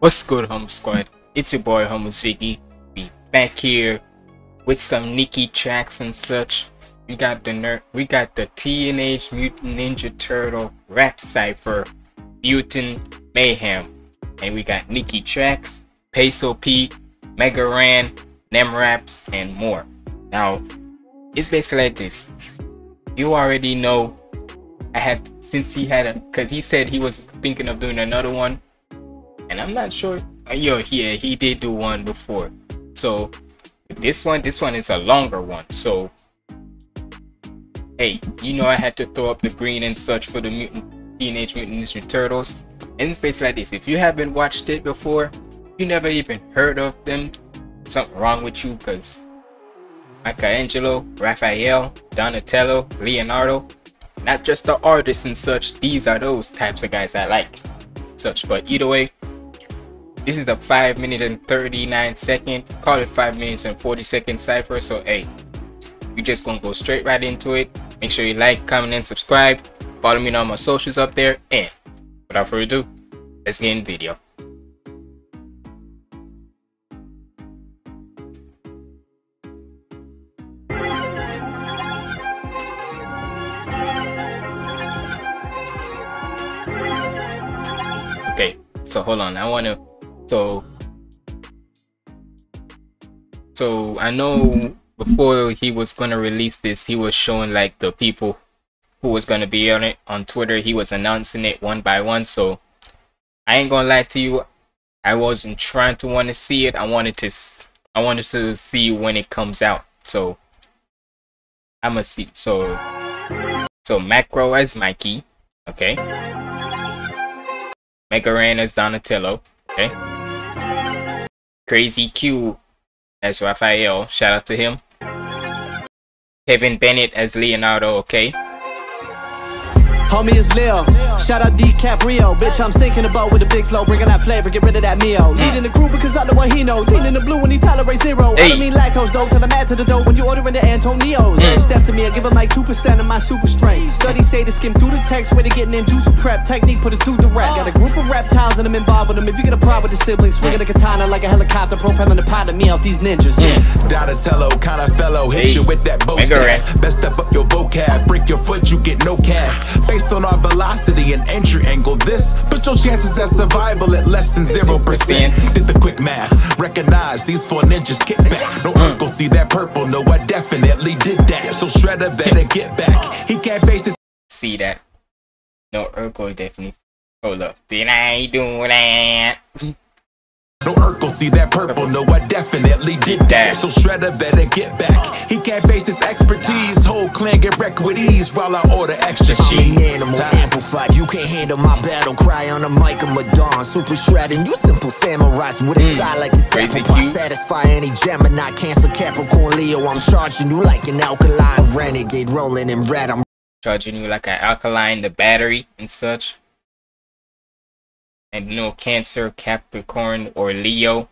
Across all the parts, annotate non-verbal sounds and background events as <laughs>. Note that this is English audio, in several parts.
What's good, Home Squad? It's your boy, Humble Ziggy. Be back here with some Nicky Trakks and such. We got the ner we got the Teenage Mutant Ninja Turtle rap cipher, Mutant Mayhem, and we got Nicky Trakks, Peso Pete, Mega Ran, Nem Raps, and more. Now, it's basically like this. You already know I had since he had a because he said he was thinking of doing another one and I'm not sure. Uh, yo, yeah, he did do one before. So this one, this one is a longer one. So hey, you know I had to throw up the green and such for the mutant Teenage Mutant Ninja Turtles. And it's basically like this. If you haven't watched it before, you never even heard of them, something wrong with you because Michelangelo, Raphael, Donatello, Leonardo, not just the artists and such, these are those types of guys I like. Such, but either way, this is a 5 minute and 39 second, call it 5 minutes and 40 second cipher. So hey, we just gonna go straight right into it. Make sure you like, comment, and subscribe. Follow me on all my socials up there. And without further ado, let's get in video. Okay, so hold on. I want to so so I know before he was gonna release this, he was showing like the people who was gonna be on it on Twitter. He was announcing it one by one. So I ain't gonna lie to you, I wasn't trying to want to see it. I wanted to I wanted to see when it comes out. So I'ma see. So so Macro as Mikey, okay. Mega Ran as Donatello, okay. KrAziQ as Raphael. Shout out to him. Kevin Bennett as Leonardo, okay? Homie is Lil. Shout out DiCaprio. Bitch, I'm sinking the boat with a big flow. Bringing that flavor, get rid of that meal. Leading the group because I'm the one he know. Teen in the blue when he tolerates zero. Hey. I don't mean lactose though, till I'm mad to the dough when you ordering the Antonios. Step to me, I give him like 2% of my super strength. Studies say to skim through the text, way to getting in juice prep. Technique, put it through the rest. Got a group of reptiles and I'm involved with them. If you get a problem with the siblings, swinging a katana like a helicopter, propelling the pilot me out these ninjas. Yeah. Donatello, kind of fellow, hit Hey, you with that bow. Best step up your vocab, break your foot, you get no cast. Based on our velocity and entry angle, this put your chances at survival at less than zero percent. Did the quick math, recognize these four ninjas kick back. No Mm. uncle see that purple, no, I definitely did that. So Shredder better <laughs> get back. He can't face this. See that? No, Urkel definitely. Hold up. Did I do that? <laughs> No Urkel see that purple, no, I definitely did that. So Shredder better get back. He can't face this expertise. Whole clan get wrecked with ease while I order extra cheese. I'm An animal amplified, you can't handle my battle cry on the mic of Madon. Super shredding, you simple samurais with a mm. side like it's Crazy apple pie. cute. Satisfy any Gemini, Cancer, Capricorn, Leo. I'm charging you like an alkaline renegade, rolling in red. I'm Charging you like an alkaline, the battery and such. And no Cancer, Capricorn, or Leo.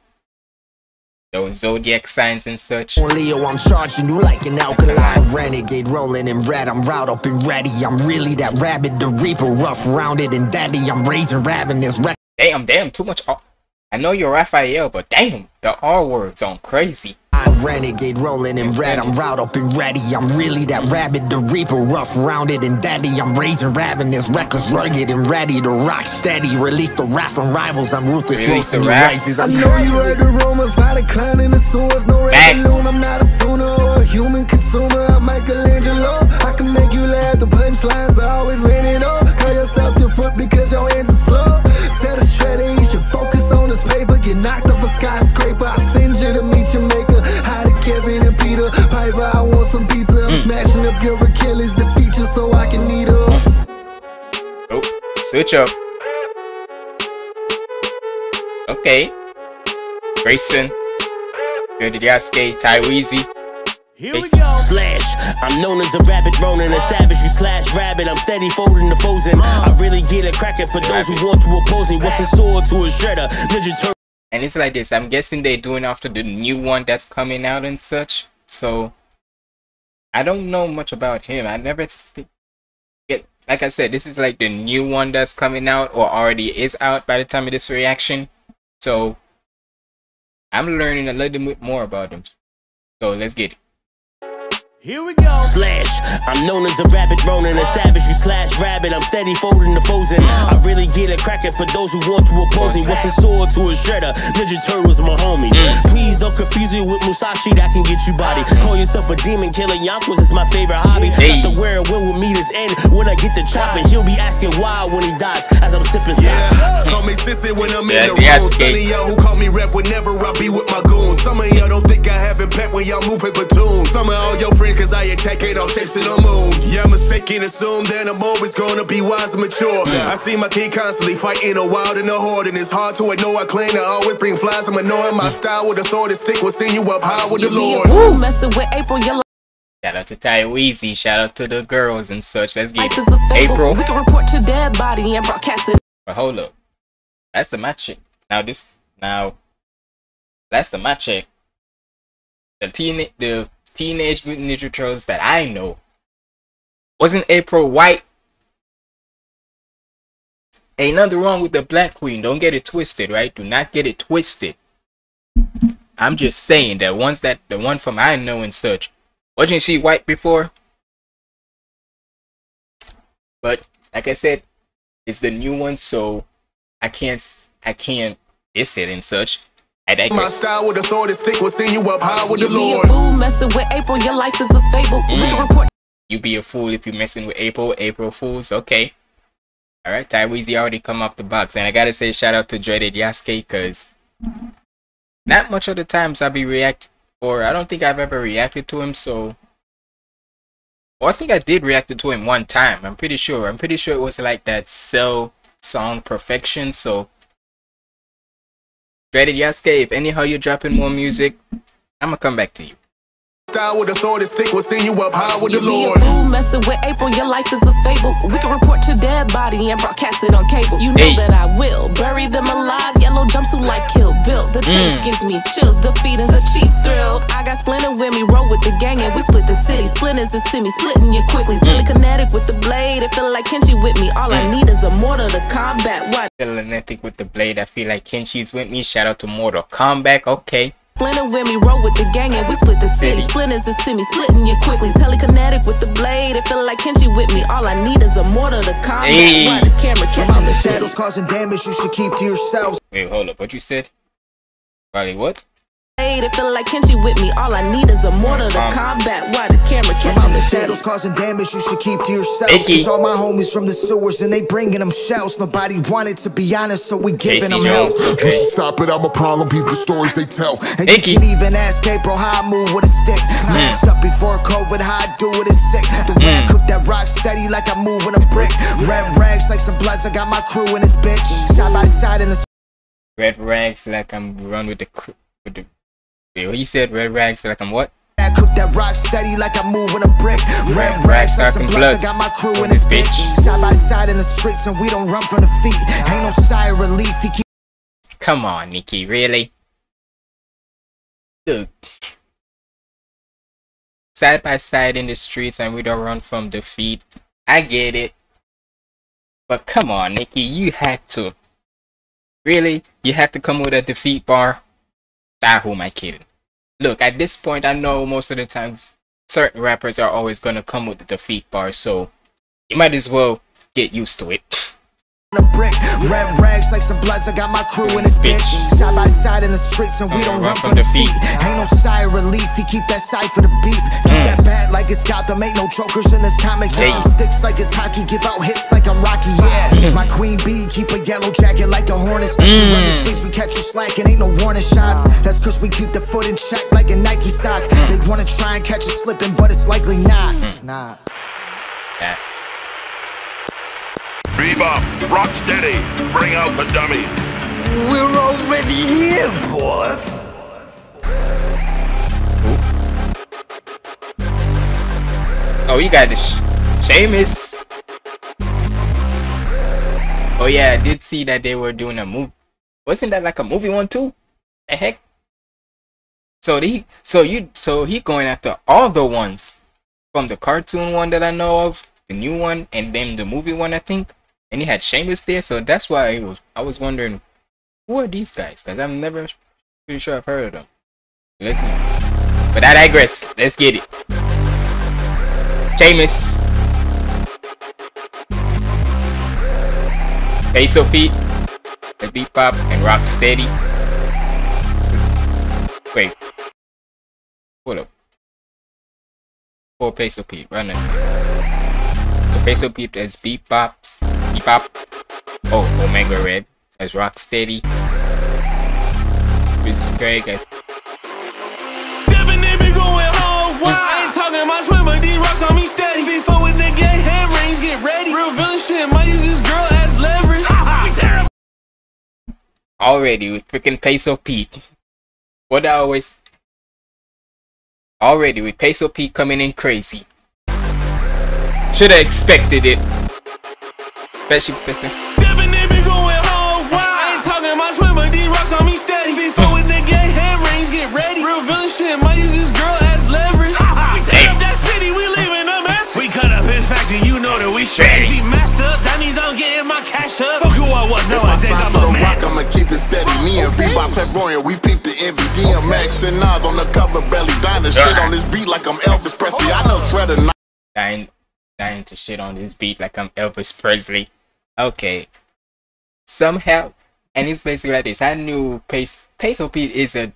Those zodiac signs and such. Leo. I'm charging you like an alkaline renegade, rolling in red. I'm route up and ready. I'm really that rabbit, the reaper, rough, rounded and daddy. I'm raising ravenous. Rec- Damn, damn, too much. I know you're Raphael, but damn, the R words on crazy. I'm renegade rolling in red, I'm route up and ready. I'm really that rabid, the reaper, rough, rounded and daddy. I'm raising ravenous, reckless, rugged and ready to rock steady. Release the wrath and rivals, I'm ruthless, Release the roasting your wrath. races. I I'm know you heard the rumors about a clown in the sewers. No Back. red balloon, I'm not a sooner or a human consumer. I'm Michelangelo. I can make you laugh. The punchlines are always landing on. Call yourself your foot because your hands are slow. Tell the shredder you should focus on this paper. Get knocked off a skyscraper. I send you to Piper. I want some pizza. I'm mm. smashing up your Achilles, the feature, so I can eat her. Oh, switch up. Okay. Grayson. Good Yasuke, Taiweezy. Here we go. Slash. I'm known as the rabbit Ronin, a savage. You slash rabbit. I'm steady folding the foes in. I really get it cracking for those who want to oppose me. What's a sword to a shredder? Ninja turn. And it's like this. I'm guessing they're doing after the new one that's coming out and such. So I don't know much about him. I never see it. Like I said, this is like the new one that's coming out or already is out by the time of this reaction. So I'm learning a little bit more about them. So let's get it. Here we go. Slash, I'm known as the rabbit Ronin, a savage. You slash rabbit, I'm steady folding the frozen. I really get a crackin' for those who want to oppose me. What's a sword to a shredder? Ninja Turtles, my homies. Mm. Please don't confuse me with Musashi, that can get you body. Call yourself a demon killer, Yonkos is my favorite hobby. Hey. Got to wear when will meet his end. When I get the chopping, he'll be asking why when he dies as I'm sipping sake. Yeah, call me sissy when I'm in the yes, room. Some Kate. of y'all who call me rep whenever I be with my goons. Some of y'all don't think I haven't pet when y'all moving platoons. Some of all your friends, cause I attack it all shapes in the moon. Yeah, I'm mistaken, assume that I'm always gonna be wise and mature. I see my kid constantly fighting a wild and a horde, and it's hard to ignore. I claim to always bring flies. I'm annoying my style with a sword and stick will send you up high with the Lord. Woo, messing with April, your Shout out to Ty Weezy. Shout out to the girls and such. Let's get life it. is a fable. April. We can report to dead body and broadcast it. But hold up. That's the match check. Now this now that's the match check. The teen the teenage mutant ninja turtles that I know wasn't April White. Ain't nothing wrong with the Black Queen. Don't get it twisted, right? Do not get it twisted. I'm just saying that ones that the one from I know and such, wasn't she white before? But like I said, it's the new one, so I can't I can't diss it and such. I My digress. style with a sword and stick will send you up high with the You be a Lord. fool messing with April, your life is a fable. We Mm. can report You be a fool if you're messing with April. April Fools, okay. Alright, Tyweezy already come off the box. And I gotta say shout out to Dreaded Yasuke cause not much of the times I be react or I don't think I've ever reacted to him, so well, I think I did react to him one time. I'm pretty sure. I'm pretty sure it was like that Cell song Perfection, so Dreaded Yasuke, if anyhow you're dropping more music, I'ma come back to you. Style with a sword and stick will send you up high with the You be a Lord. fool messing with April, your life is a fable. We can report your dead body and broadcast it on cable. You know Hey. that I will. Bury them alive, yellow jumpsuit like Kill Bill. The chase Mm. gives me chills, defeating's a cheap thrill. I got Splinter with me, roll with the gang, and we split the city. Splinters and see me splitting you quickly. Telekinetic with the blade, it feel like Kenshi with me. All I Mm. need is a mortar to combat what? Telenetic with the blade. I feel like Kenshi's with me. Shout out to Mortal Kombat. Okay. Splinter with me, roll with the gang, and we split the city. Splinters and see me splitting you quickly. Telekinetic with the blade, it feel like Kenshi with me. All I need is a mortar to combat Hey. what? The camera catching I'm the the shit. shadows causing damage you should keep to yourselves. Wait, hold up. What you said? Probably what? Blade, it feel like Kenshi with me. All I need is a mortar to combat Why The camera catching the the shadows causing damage you should keep to yourself. Icky. Cause all my homies from the sewers and they bringing them shells. Nobody wanted to be honest, so we giving them hell. You should stop it, I'm a problem, peep the stories they tell. And you can even ask April how I move with a stick. Masked up before COVID, how I do it is sick. The way I mm. cook that rock steady like I'm moving a brick. Red rags like some bloods, I got my crew in this bitch. Side by side in the Red rags like I'm run with the cr- with the. You said? Red rags like I'm what? I cook that rock steady like I'm moving a brick. Red Red rags like some bloods, I got my crew in This bitch. Side by side in the streets and we don't run from the feet. Ain't no sigh of relief, he keep Come on, Nikki. Really? Look. Side by side in the streets and we don't run from defeat. I get it. But come on, Nikki. You had to. Really? You had to come with a defeat bar? Ah, who am I kidding? Look, at this point, I know most of the times certain rappers are always gonna come with the defeat bar, so you might as well get used to it. <laughs> a brick. Red rags like some bloods, I got my crew in this bitch. Side by side in the streets and we don't run from the feet. Ain't no sigh of relief, he keep that side for the beef. Keep that mm. bat like it's got them, ain't no jokers in this comic. Just some sticks like it's hockey, give out hits like I'm Rocky, yeah. Mm. my queen bee, keep a yellow jacket like a hornet. snake. We run the mm. streets, we catch you slacking, ain't no warning shots. That's cause we keep the foot in check like a Nike sock. They wanna try and catch us slipping, but it's likely not. It's not. That Bebop, rock steady. Bring out the dummies. We're already here, boss. Oh. oh, you got this. Seamus. Oh yeah, I did see that they were doing a movie. Wasn't that like a movie one too? The heck. So he, so you, so he going after all the ones from the cartoon one that I know of, the new one, and then the movie one I think. And he had Seamus there, so that's why I was, I was wondering Who are these guys? Cause I'm never pretty sure I've heard of them. Let's but I digress. Let's get it. Jameis. Peso Pete. The Beat Pop and Rock Steady. Wait. Hold up. Four Peso Pete. Run now. The Peso Pete as Beat Pops. Beat Pop. Oh, Omega Redd as Rock Steady. Chris Craig as I ain't talking my twin, but these rocks on me steady. Before with the gay hand range, get ready. Real villain shit, might use this girl. Already with freaking Peso Pete. What I always already with Peso Pete coming in crazy. Should have expected it. Especially Peso. Dipping, they be going hard. I ain't talking my twin, but these rocks on me steady. Before with the gay hand range, get ready. Real villain shit, might use this girl as leverage. We tear up that city, we leaving a mess. We cut up his factory, you know that we straight. Be master, that means I'm getting my cash up. Fuck who I was, If I nowadays sign I'm to a the man. rock, I'ma keep it steady. Me and Bebop clairvoyant, we peep the envy. DMX and Nas on the cover, belly dying shit on this beat like I'm Elvis Presley. I know Shredder. not- dying dying to shit on this beat like I'm Elvis Presley. Okay. Somehow and it's basically like this. I knew Peso Pete is a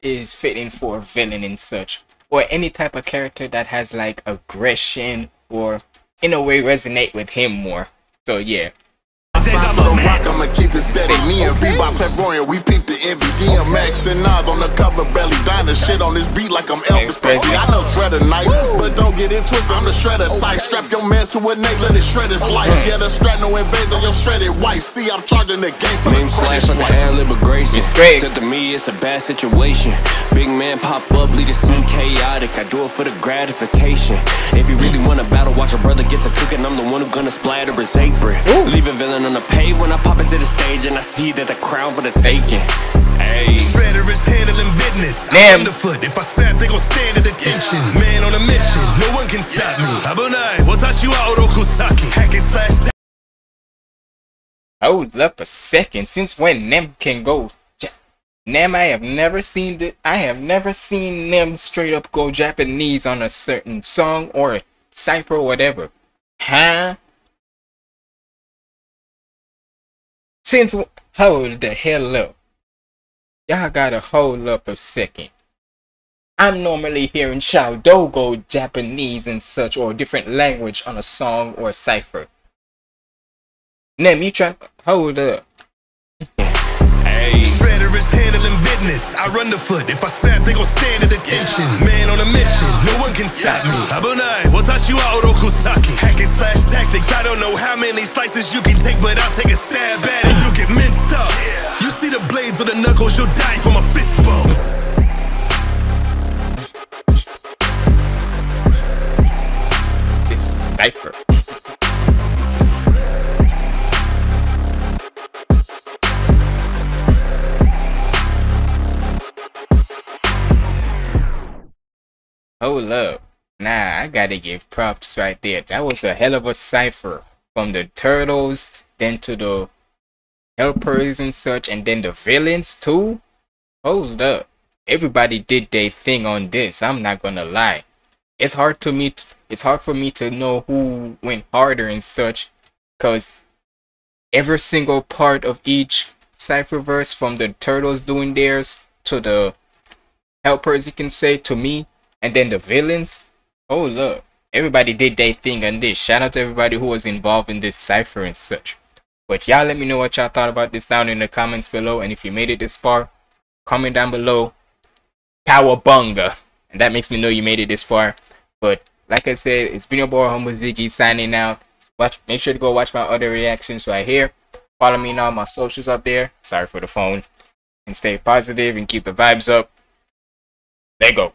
is fitting for a villain and such. Or any type of character that has like aggression or in a way resonate with him more. So yeah. Sign to the rock, I'ma keep it steady. Me and Bebop clairvoyant, we peep the envy. DMX and Nas on the cover, belly dying shit on this beat like I'm Elvis Presley. I know Shredder nice, but don't get it twisted. I'm the Shredder type. Strap your mans to a neck, let it shred his life. Yeah, the strat no invades on your shredded wife. See, I'm charging the game for Name the slash credit like swipe. an ad liberation. It's great. Said to me, it's a bad situation. Big man pop up, lead it seem chaotic. I do it for the gratification. If you really want to battle, watch a brother get to cooking. I'm the one who gonna splatter his apron. Leave a villain on the pave when I pop into the stage and I see that the crown for the taking. Hey. Shredder is handling business. Damn. I'm underfoot. If I snap, they gon' stand at attention. Man on a mission, no one can stop me. Abunai, watashi wa Oroku Saki. Hack it slash Hold up a second. Since when Nem can go? Ja- Nem, I have never seen the. I have never seen Nem straight up go Japanese on a certain song or a cipher or whatever. Huh? Since hold the hell up. Y'all gotta hold up a second. I'm normally hearing Shao go Japanese and such or different language on a song or a cipher. Nem, you try hold up. Shredder is handling business. I run the foot. If I snap, they gon' stand at attention. Man on a mission, no one can stop me. Abunai, watashi wa Oroku Saki. Hack it slash tactics. I don't know how many slices you can take, but I'll take a stab at it. Knuckles, you'll die from a fist bump. Cipher. Hold up. Nah, I gotta give props right there. That was a hell of a cipher. From the turtles, then to the helpers and such, and then the villains too. Hold up. Everybody did their thing on this. I'm not gonna lie. It's hard to me. T- it's hard for me to know who went harder and such, cause every single part of each cipher verse, from the turtles doing theirs to the helpers, you can say to me, and then the villains. Oh look, everybody did their thing on this. Shout out to everybody who was involved in this cipher and such. But y'all let me know what y'all thought about this down in the comments below. And if you made it this far, comment down below. Cowabunga. And that makes me know you made it this far. But like I said, it's been your boy Humble Ziggy signing out. Watch make sure to go watch my other reactions right here. Follow me on all my socials up there. Sorry for the phone. And stay positive and keep the vibes up. There you go.